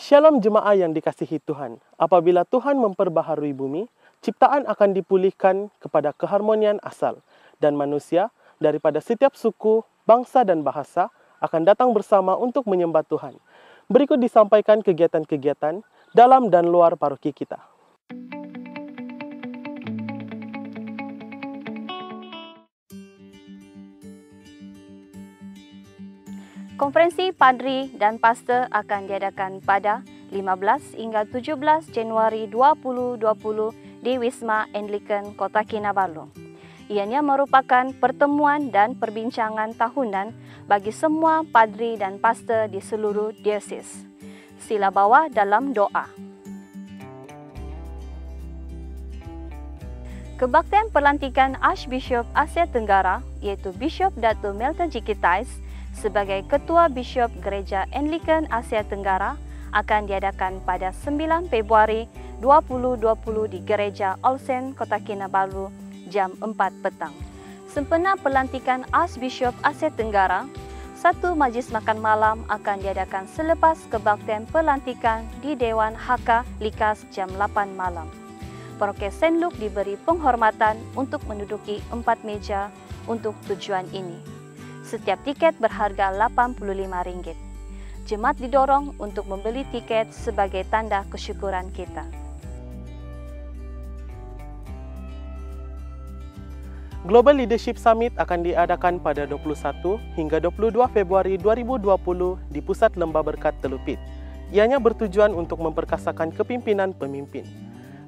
Shalom jemaah yang dikasihi Tuhan. Apabila Tuhan memperbaharui bumi, ciptaan akan dipulihkan kepada keharmonian asal dan manusia daripada setiap suku, bangsa dan bahasa akan datang bersama untuk menyembah Tuhan. Berikut disampaikan kegiatan-kegiatan dalam dan luar paroki kita. Konferensi Padri dan Pastor akan diadakan pada 15 hingga 17 Januari 2020 di Wisma Anglican Kota Kinabalu. Ianya merupakan pertemuan dan perbincangan tahunan bagi semua padri dan pastor di seluruh diosis. Sila bawah dalam doa. Kebaktian pelantikan Archbishop Asia Tenggara iaitu Bishop Dato Melton Jikitais sebagai Ketua Bishop Gereja Anglican Asia Tenggara akan diadakan pada 9 Februari 2020 di Gereja Olsen, Kota Kinabalu jam 4 petang. Sempena pelantikan Archbishop Asia Tenggara, satu majlis makan malam akan diadakan selepas kebaktian pelantikan di Dewan Haka Likas jam 8 malam. Paroki St. Luke diberi penghormatan untuk menduduki empat meja untuk tujuan ini. Setiap tiket berharga RM85. Jemaat didorong untuk membeli tiket sebagai tanda kesyukuran kita. Global Leadership Summit akan diadakan pada 21 hingga 22 Februari 2020 di Pusat Lembah Berkat Telupit. Ianya bertujuan untuk memperkasakan kepimpinan pemimpin.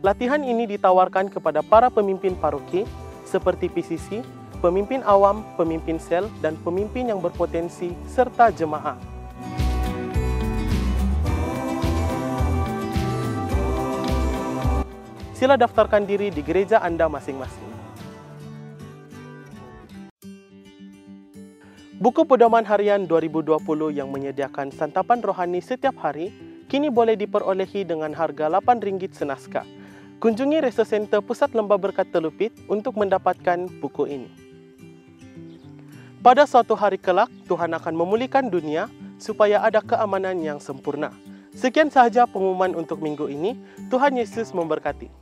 Latihan ini ditawarkan kepada para pemimpin paroki seperti PCC, pemimpin awam, pemimpin sel dan pemimpin yang berpotensi serta jemaah. Sila daftarkan diri di gereja anda masing-masing. Buku Pedoman Harian 2020 yang menyediakan santapan rohani setiap hari kini boleh diperolehi dengan harga RM8 senaskah. Kunjungi Reso Center Pusat Lembah Berkat Telupit untuk mendapatkan buku ini. Pada suatu hari kelak, Tuhan akan memulihkan dunia supaya ada keamanan yang sempurna. Sekian sahaja pengumuman untuk minggu ini. Tuhan Yesus memberkati.